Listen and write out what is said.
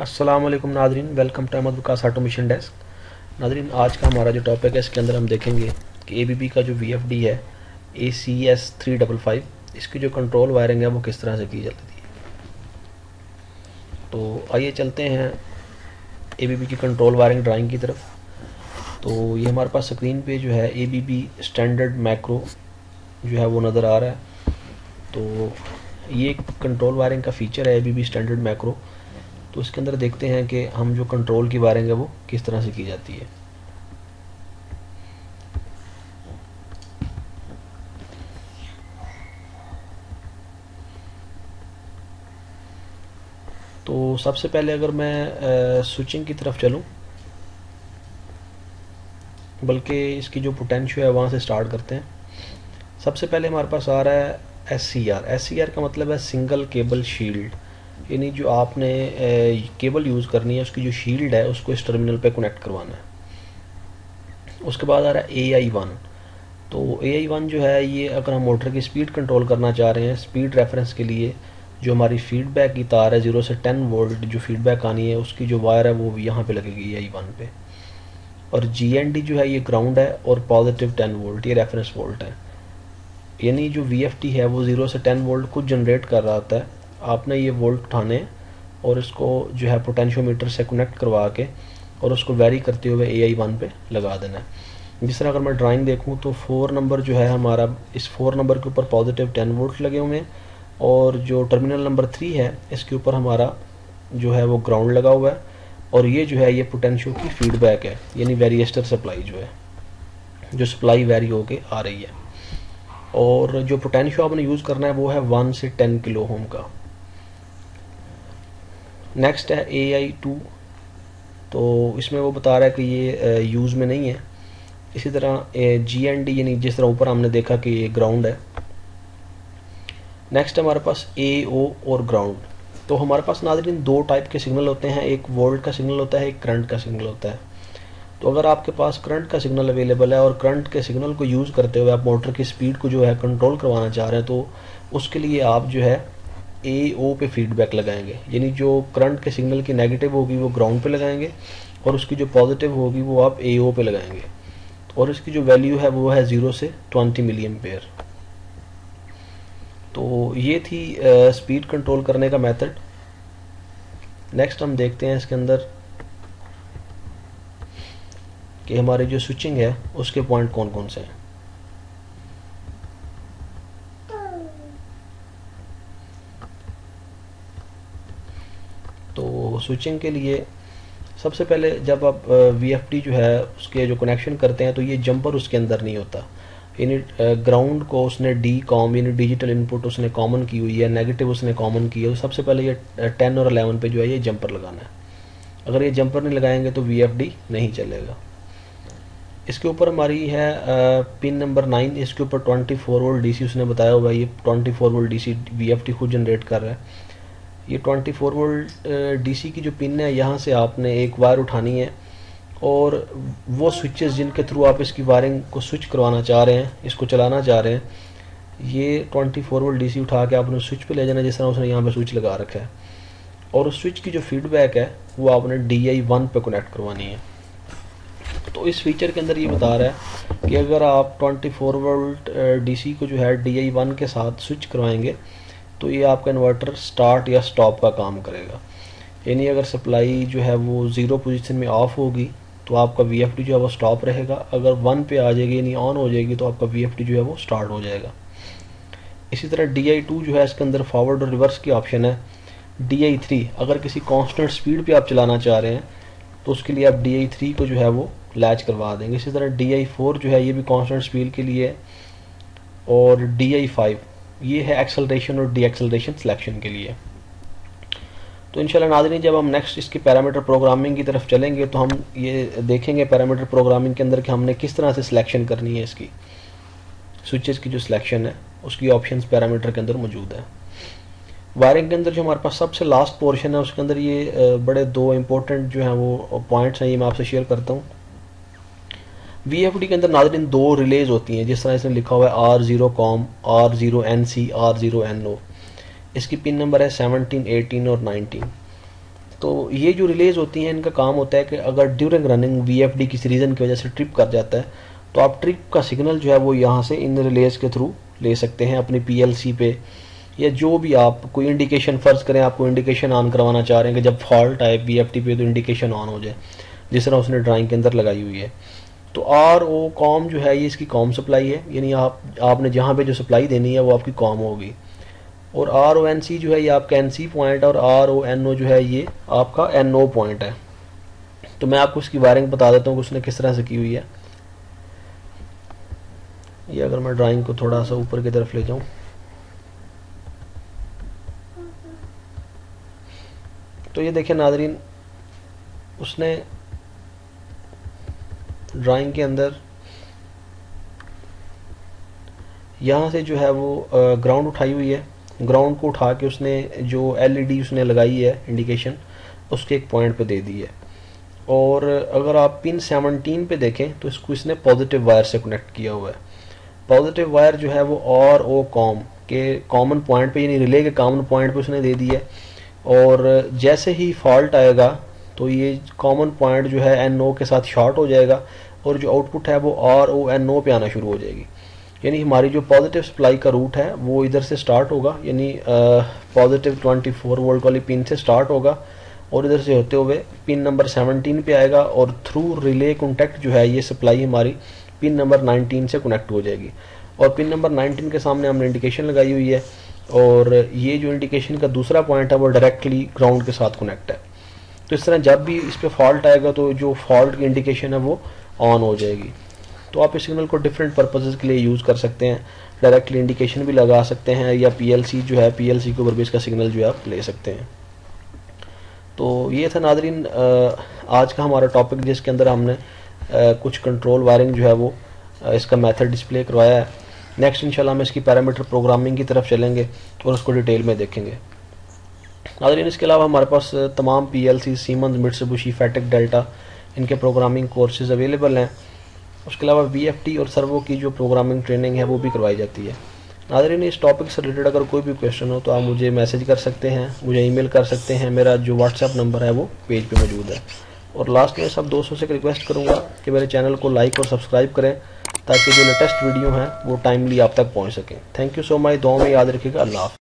अस्सलाम वालेकुम Nadreen welcome to Ahmad Vikas automation desk Nadreen आज का हमारा जो टॉपिक है, इसके अंदर हम देखेंगे कि ए का जो वीएफडी है A C S three double five इसकी जो कंट्रोल वायरिंग है, वो किस तरह से की जाती है तो आइए चलते हैं ए की कंट्रोल वायरिंग ड्राइंग की तरफ़। तो ये हमारे पास स्क्रीन पे जो है एबीबी स्टैंडर्ड मैक्रो जो है, वो नज़र आ रहा है। तो ये कंट्रोल वायरिंग का फीचर है एबीबी स्टैंडर्ड मैक्रो तो इसके अंदर देखते हैं कि हम जो कंट्रोल की वायरिंग है वो किस तरह से की जाती है। तो सबसे पहले अगर मैं स्विचिंग की तरफ़ चलूँ, बल्कि इसकी जो पोटेंशियो है, वहाँ से स्टार्ट करते हैं। सबसे पहले हमारे पास आ रहा है S C R S C R का मतलब है सिंगल केबल शील्ड यानी जो आपने केबल यूज़ करनी है, उसकी जो शील्ड है, उसको इस टर्मिनल पे कनेक्ट करवाना है। उसके बाद आ रहा है ए आई वन। तो ए आई वन जो है, ये अगर हम मोटर की स्पीड कंट्रोल करना चाह रहे हैं, स्पीड रेफरेंस के लिए, जो हमारी फीडबैक की तार है, ज़ीरो से टेन वोल्ट जो फीडबैक आनी है, उसकी जो वायर है, वो यहाँ पे लगेगी ए आई वन पे। और जी एन डी जो है, ये ग्राउंड है, और पॉजिटिव टेन वोल्ट, ये रेफरेंस वोल्ट है। यानी जो वी एफ़ टी है, वो ज़ीरो से टेन वोल्ट खुद जनरेट कर रहा होता है। आपने ये वोल्ट उठाने और इसको जो है पोटेंशियोमीटर से कनेक्ट करवा के और उसको वेरी करते हुए ए आई वन पे लगा देना है। जिस तरह अगर मैं ड्राइंग देखूँ तो फोर नंबर जो है हमारा, इस फोर नंबर के ऊपर पॉजिटिव टेन वोल्ट लगे हुए हैं और जो टर्मिनल नंबर थ्री है, इसके ऊपर हमारा जो है वो ग्राउंड लगा हुआ है और ये जो है ये पोटेंशियो की फीडबैक है, यानी वेरिएस्टर सप्लाई जो है, जो सप्लाई वेरी होके आ रही है। और जो पोटेंशियो आपने यूज़ करना है वो है वन से टेन किलो होम का। नेक्स्ट है ए आई टू तो इसमें वो बता रहा है कि ये यूज़ में नहीं है। इसी तरह जी एन डी यानी जिस तरह ऊपर हमने देखा कि ये ग्राउंड है। नेक्स्ट हमारे पास ए ओ और ग्राउंड तो हमारे पास नाजरीन दो टाइप के सिग्नल होते हैं। एक वोल्ट का सिग्नल होता है, एक करंट का सिग्नल होता है। तो अगर आपके पास करंट का सिग्नल अवेलेबल है और करंट के सिग्नल को यूज़ करते हुए आप मोटर की स्पीड को जो है कंट्रोल करवाना चाह रहे हैं तो उसके लिए आप जो है ए ओ पे फीडबैक लगाएँगे। यानी जो करंट के सिग्नल की नेगेटिव होगी वो ग्राउंड पे लगाएँगे और उसकी जो पॉजिटिव होगी वो आप ए ओ पे लगाएँगे। और इसकी जो वैल्यू है वो है ज़ीरो से ट्वेंटी मिलियन पेयर तो ये थी स्पीड uh, कंट्रोल करने का मेथड नेक्स्ट हम देखते हैं इसके अंदर कि हमारे जो स्विचिंग है उसके पॉइंट कौन कौन से हैं। स्विचिंग के लिए सबसे पहले जब आप वीएफडी जो है, उसके जो कनेक्शन करते हैं तो ये जंपर उसके अंदर नहीं होता। यानी ग्राउंड को उसने डी कॉम यानी डिजिटल इनपुट उसने कॉमन की हुई है नेगेटिव उसने कॉमन की है तो सबसे पहले ये टेन और अलेवन पे जो है, ये जंपर लगाना है। अगर ये जंपर नहीं लगाएँगे तो वीएफडी नहीं चलेगा। इसके ऊपर हमारी है पिन नंबर नाइन इसके ऊपर ट्वेंटी फोर वोल्ट डी उसने बताया हुआ है, ये twenty four volt D C खुद जनरेट कर रहा है। ये 24 फोर वोल्ट डीसी की जो पिन है यहाँ से आपने एक वायर उठानी है और वो स्विचेस जिनके थ्रू आप इसकी वायरिंग को स्विच करवाना चाह रहे हैं इसको चलाना चाह रहे हैं ये 24 फोर वोल्ट डीसी उठा के आपने स्विच पे ले जाना जिस तरह उसने यहाँ पे स्विच लगा रखा है। और उस स्विच की जो फीडबैक है वो आपने डी आई वन पे कनेक्ट करवानी है। तो इस फीचर के अंदर ये बता रहा है कि अगर आप 24 फोर वोल्ट डीसी को जो है डी आई वन के साथ स्विच करवाएँगे तो ये आपका इन्वर्टर स्टार्ट या स्टॉप का काम करेगा। यानी अगर सप्लाई जो है वो ज़ीरो पोजीशन में ऑफ़ होगी तो आपका वी जो है वो स्टॉप रहेगा। अगर वन पे आ जाएगी, यानी ऑन हो जाएगी तो आपका वीएफडी जो है वो स्टार्ट हो जाएगा। इसी तरह डी आई टू जो है इसके अंदर फॉरवर्ड और रिवर्स की ऑप्शन है। डी आई थ्री अगर किसी कॉन्स्टेंट स्पीड पे आप चलाना चाह रहे हैं तो उसके लिए आप डी आई थ्री को जो है वो लैच करवा देंगे। इसी तरह डी आई फोर जो है, ये भी कॉन्स्टेंट स्पीड के लिए और डी आई फाइव ये है एक्सलरेशन और डी एक्सलरेशन सिलेक्शन के लिए। तो इंशाल्लाह नाजरीन, जब हम नेक्स्ट इसकी पैरामीटर प्रोग्रामिंग की तरफ़ चलेंगे तो हम ये देखेंगे पैरामीटर प्रोग्रामिंग के अंदर कि हमने किस तरह से सिलेक्शन करनी है इसकी। स्विचेस की जो सिलेक्शन है, उसकी ऑप्शंस पैरामीटर के अंदर मौजूद है। वायरिंग के अंदर जो हमारे पास सबसे लास्ट पोर्शन है, उसके अंदर ये बड़े दो इंपॉर्टेंट जो हैं वो पॉइंट्स हैं, ये मैं आपसे शेयर करता हूँ। वी एफ़ डी के अंदर नाजरीन दो रिलेज होती हैं, जिस तरह इसने लिखा हुआ है R zero com R zero N C R zero N O इसकी पिन नंबर है सेवनटीन एटीन और नाइनटीन तो ये जो रिलेज होती हैं, इनका काम होता है कि अगर during running V F D किसी रीज़न की वजह से ट्रिप कर जाता है तो आप ट्रिप का सिग्नल जो है वो यहाँ से इन रिलेज के थ्रू ले सकते हैं अपनी पी एल सी पे, या जो भी आप कोई इंडिकेशन फ़र्ज़ करें, आपको इंडिकेशन ऑन करवाना चाह रहे हैं कि जब फॉल्ट आए बी पे तो इंडिकेशन ऑन हो जाए, जिस तरह उसने ड्राइंग के अंदर लगाई हुई है। तो आर ओ कॉम जो है, ये इसकी कॉम सप्लाई है। यानी आप, आपने जहाँ पे जो सप्लाई देनी है, वो आपकी कॉम होगी। और आर ओ एन सी जो है, ये आपका एन सी पॉइंट और आर ओ एन ओ जो है, ये आपका एन ओ पॉइंट है। तो मैं आपको इसकी वायरिंग बता देता हूँ कि उसने किस तरह से की हुई है। ये अगर मैं ड्राइंग को थोड़ा सा ऊपर की तरफ़ ले जाऊँ। तो ये देखिए नादरीन उसने ड्राइंग के अंदर, यहाँ से जो है वो ग्राउंड उठाई हुई है। ग्राउंड को उठा के उसने जो एलईडी उसने लगाई है इंडिकेशन उसके एक पॉइंट पे दे दी है। और अगर आप पिन 17 पे देखें तो इसको इसने पॉजिटिव वायर से कनेक्ट किया हुआ है। पॉजिटिव वायर जो है वो और, ओ कॉम के कॉमन पॉइंट पे, यानी रिले के कॉमन पॉइंट पे उसने दे दी है। और जैसे ही फॉल्ट आएगा तो ये कॉमन पॉइंट जो है एन ओ के साथ शॉर्ट हो जाएगा। और जो आउटपुट है वो आर ओ एन ओ पे आना शुरू हो जाएगी। यानी हमारी जो पॉजिटिव सप्लाई का रूट है, वो इधर से स्टार्ट होगा। यानी पॉजिटिव 24 वोल्ट वाली पिन से स्टार्ट होगा और इधर से होते हुए पिन नंबर 17 पे आएगा और थ्रू रिले कॉन्टेक्ट जो है, ये सप्लाई हमारी पिन नंबर 19 से कनेक्ट हो जाएगी। और पिन नंबर 19 के सामने हमने इंडिकेशन लगाई हुई है और ये जो इंडिकेशन का दूसरा पॉइंट है, वो डायरेक्टली ग्राउंड के साथ कनेक्ट है। तो इस तरह जब भी इस पर फॉल्ट आएगा तो जो फॉल्ट की इंडिकेशन है वो ऑन हो जाएगी। तो आप इस सिग्नल को डिफरेंट पर्पजेज के लिए यूज़ कर सकते हैं। डायरेक्टली इंडिकेशन भी लगा सकते हैं या पीएलसी जो है पीएलसी के ऊपर भी इसका सिग्नल जो है आप ले सकते हैं। तो ये था नादरीन आज का हमारा टॉपिक जिसके अंदर हमने कुछ कंट्रोल वायरिंग जो है वो इसका मेथड डिस्प्ले करवाया है। नेक्स्ट इंशाल्लाह हम इसकी पैरामीटर प्रोग्रामिंग की तरफ़ चलेंगे और उसको डिटेल में देखेंगे। नादरीन इसके अलावा हमारे पास तमाम P L C Siemens Mitsubishi Fatek Delta इनके प्रोग्रामिंग कोर्सेज अवेलेबल हैं। उसके अलावा वी एफ़ टी और सर्वो की जो प्रोग्रामिंग ट्रेनिंग है, वो भी करवाई जाती है। नाजरीन इस टॉपिक से रिलेटेड अगर कोई भी क्वेश्चन हो तो आप मुझे मैसेज कर सकते हैं, मुझे ईमेल कर सकते हैं। मेरा जो व्हाट्सएप नंबर है, वो पेज पे मौजूद है। और लास्ट में सब दोस्तों से रिक्वेस्ट करूँगा कि मेरे चैनल को लाइक और सब्सक्राइब करें, ताकि जो लेटेस्ट वीडियो हैं, वो टाइमली आप तक पहुँच सकें। थैंक यू सो मच दो में याद रखिएगा। अल्लाह